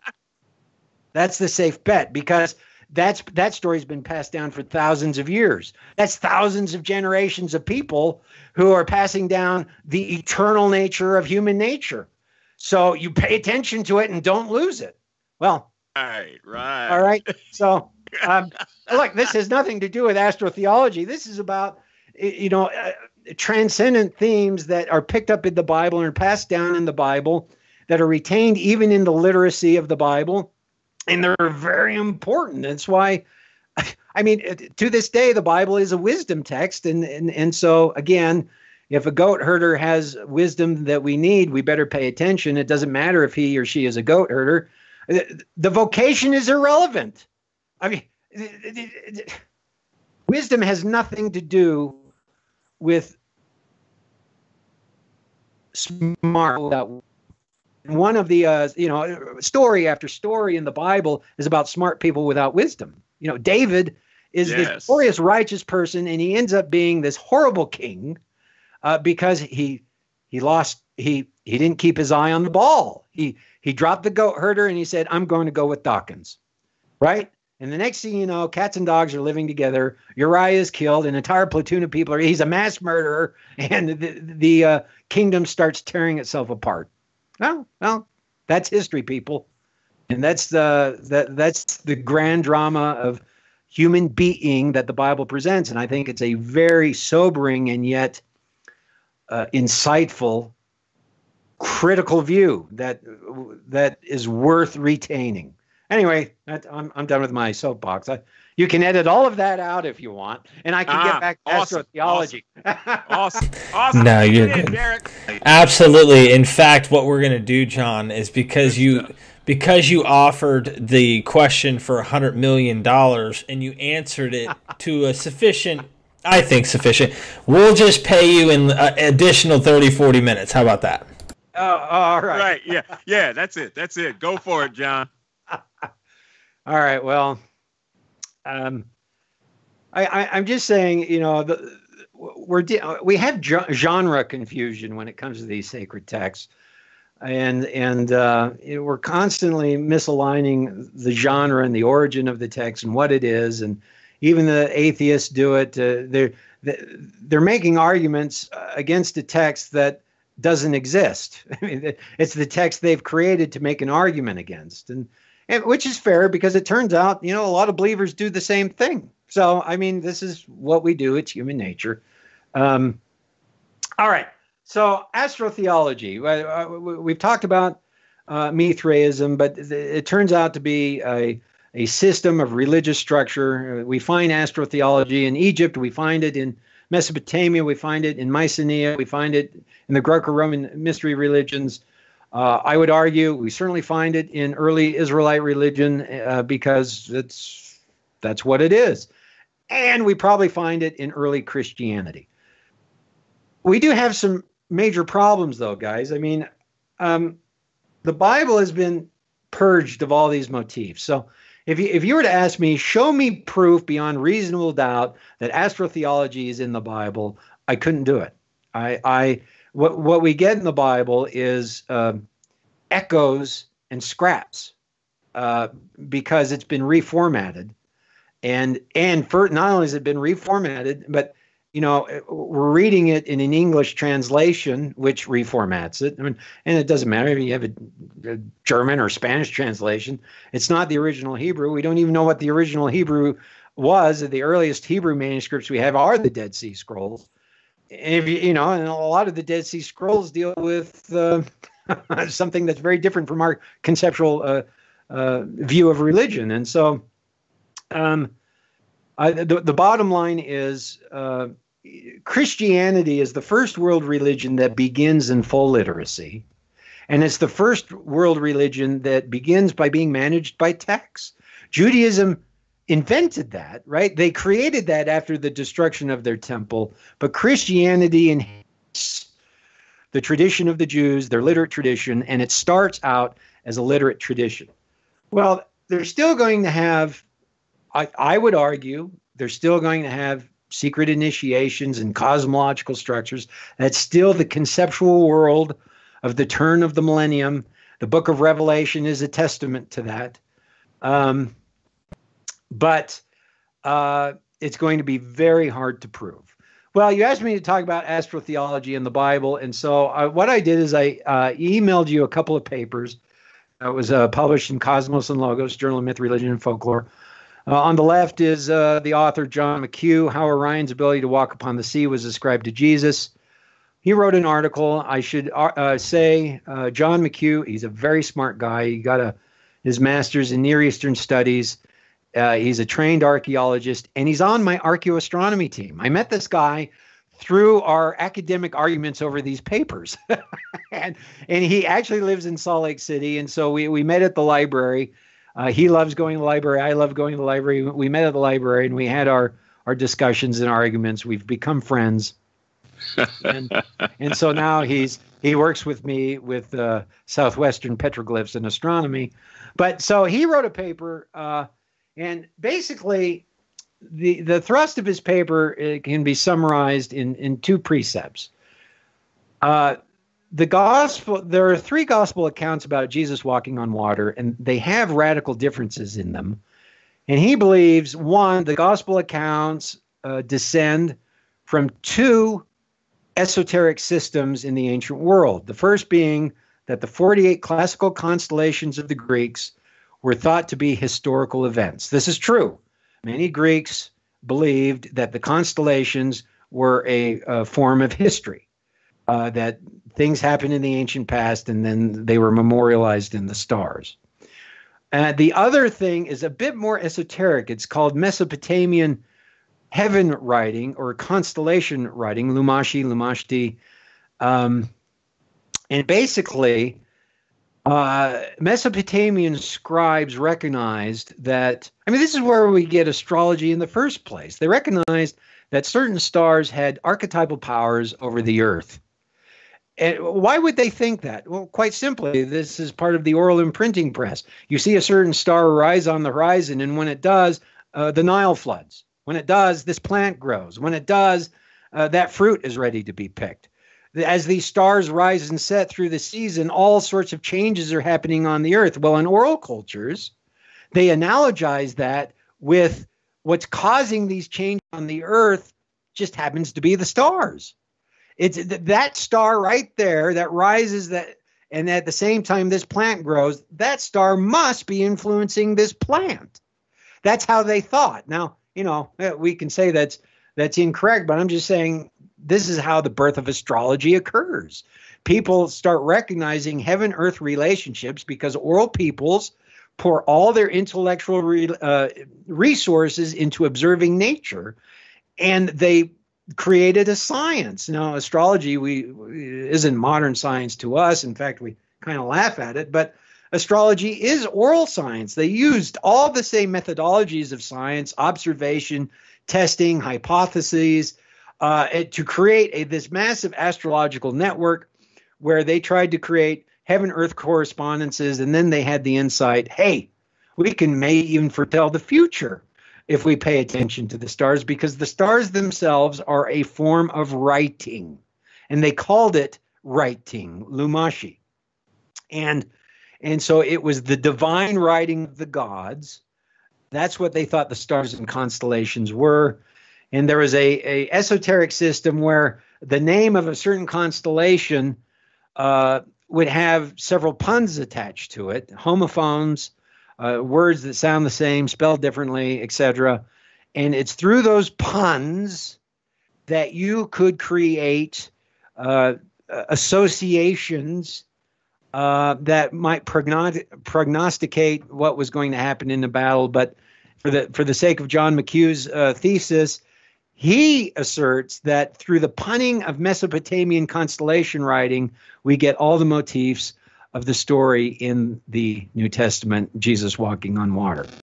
That's the safe bet because that's that story's been passed down for thousands of years. That's thousands of generations of people who are passing down the eternal nature of human nature. So you pay attention to it and don't lose it. Well Right, right. All right. So, um, look, this has nothing to do with astrotheology. This is about, you know, uh, transcendent themes that are picked up in the Bible and passed down in the Bible that are retained even in the literacy of the Bible. And they're very important. That's why, I mean, to this day, the Bible is a wisdom text. And, and, and so, again, if a goat herder has wisdom that we need, we better pay attention. It doesn't matter if he or she is a goat herder the vocation is irrelevant. I mean, wisdom has nothing to do with smart. One of the, uh, you know, story after story in the Bible is about smart people without wisdom. You know, David is yes. this glorious, righteous person, and he ends up being this horrible king uh, because he he lost he he didn't keep his eye on the ball. He he dropped the goat herder and he said, "I'm going to go with Dawkins." Right? And the next thing you know, cats and dogs are living together. Uriah is killed. An entire platoon of people are. He's a mass murderer, and the the uh, kingdom starts tearing itself apart. Well, well, that's history, people, and that's the that that's the grand drama of human being that the Bible presents. And I think it's a very sobering and yet uh, insightful, critical view that that is worth retaining. Anyway, that, I'm I'm done with my soapbox. I, you can edit all of that out if you want, and I can Ah, get back to awesome, astrotheology. Awesome. Awesome. No, you're good. Derek. Absolutely. In fact, what we're going to do, John, is because you because you offered the question for a hundred million dollars and you answered it to a sufficient, I think sufficient. We'll just pay you in uh, additional 30, 40 minutes. How about that? Oh, all right. Right. Yeah. Yeah. That's it. That's it. Go for it, John. All right. Well, um, I, I, I'm just saying, you know, the, we're de- we have genre confusion when it comes to these sacred texts, and and uh, you know, we're constantly misaligning the genre and the origin of the text and what it is, and even the atheists do it. Uh, they're they're making arguments against a text that doesn't exist. I mean, it's the text they've created to make an argument against, and and, which is fair because it turns out you know a lot of believers do the same thing. So i mean this is what we do it's human nature. Um, all right. So astrotheology uh, we- we've talked about uh, mithraism but it turns out to be a, a system of religious structure. We find astrotheology in egypt. We find it in mesopotamia we find it in mycenae we find it in the greco-roman mystery religions uh, I would argue we certainly find it in early Israelite religion uh, because it's that's what it is, and we probably find it in early Christianity. We do have some major problems, though, guys. I mean, um, the Bible has been purged of all these motifs. So, if you if you were to ask me, show me proof beyond reasonable doubt that astrotheology is in the Bible, I couldn't do it. I I what what we get in the Bible is um, echoes and scraps uh, because it's been reformatted, and and for not only has it been reformatted, but you know we're reading it in an English translation which reformats it. I mean, and it doesn't matter if you have a German or Spanish translation; it's not the original Hebrew. We don't even know what the original Hebrew was. The earliest Hebrew manuscripts we have are the Dead Sea Scrolls and if you you know, and a lot of the Dead Sea Scrolls deal with uh, something that's very different from our conceptual uh, uh, view of religion, and so um, I, the the bottom line is uh, Christianity is the first world religion that begins in full literacy, and it's the first world religion that begins by being managed by tax. Judaism invented that, right? They created that after the destruction of their temple, but Christianity inherits the tradition of the Jews, their literate tradition, and it starts out as a literate tradition. Well, they're still going to have, I, I would argue, they're still going to have secret initiations and cosmological structures. That's still the conceptual world of the turn of the millennium. The book of Revelation is a testament to that. Um, but uh, it's going to be very hard to prove. Well, you asked me to talk about astrotheology in the Bible, and so uh, what I did is I uh, emailed you a couple of papers. that was uh, published in Cosmos and Logos, Journal of Myth, Religion, and Folklore. Uh, on the left is uh, the author John McHugh, How Orion's ability to walk upon the sea was ascribed to Jesus. He wrote an article. I should uh, say uh, John McHugh. He's a very smart guy. He got a his master's in Near Eastern Studies. Uh, he's a trained archaeologist, and he's on my archaeoastronomy team. I met this guy through our academic arguments over these papers, and and he actually lives in Salt Lake City, and so we we met at the library. Uh, he loves going to the library. I love going to the library. We met at the library, and we had our our discussions and arguments. We've become friends, and and so now he's he works with me with uh, southwestern petroglyphs and astronomy. But so he wrote a paper. Uh, and basically, the the thrust of his paper uh, can be summarized in in two precepts. Uh, the gospel there are three gospel accounts about Jesus walking on water and they have radical differences in them. And he believes one the gospel accounts uh, descend from two esoteric systems in the ancient world. The first being that the 48 classical constellations of the Greeks were thought to be historical events. This is true. Many Greeks believed that the constellations were a, a form of history, uh, that things happened in the ancient past and then they were memorialized in the stars. Uh, the other thing is a bit more esoteric. It's called Mesopotamian heaven writing or constellation writing, Lumashi, Lumashti. Um, and basically, uh, Mesopotamian scribes recognized that, I mean, this is where we get astrology in the first place. They recognized that certain stars had archetypal powers over the earth. And why would they think that? Well, quite simply, this is part of the oral imprinting press. You see a certain star rise on the horizon, and when it does, uh, the Nile floods. When it does, this plant grows. When it does, uh, that fruit is ready to be picked. As these stars rise and set through the season, all sorts of changes are happening on the earth. Well, in oral cultures, they analogize that with what's causing these changes on the earth just happens to be the stars. It's that star right there that rises that and at the same time this plant grows, that star must be influencing this plant. That's how they thought. Now, you know, eh, we can say that's that's incorrect, but I'm just saying this is how the birth of astrology occurs. People start recognizing heaven earth relationships because oral peoples pour all their intellectual re, uh, resources into observing nature and they created a science. Now, astrology we isn't modern science to us. In fact, we kind of laugh at it, but astrology is oral science. They used all the same methodologies of science, observation, testing, hypotheses, uh, to create a, this massive astrological network where they tried to create heaven earth correspondences. And then they had the insight hey, we can may even foretell the future if we pay attention to the stars because the stars themselves are a form of writing. And they called it writing, Lumashi. And and so it was the divine writing of the gods. That's what they thought the stars and constellations were. And there was a, a esoteric system where the name of a certain constellation uh, would have several puns attached to it, homophones, uh, words that sound the same, spelled differently, etc. And it's through those puns that you could create uh, associations uh, that might prognosticate what was going to happen in the battle. But for the for the sake of John McHugh's uh, thesis, he asserts that through the punning of Mesopotamian constellation writing, we get all the motifs of the story in the New Testament, Jesus walking on water.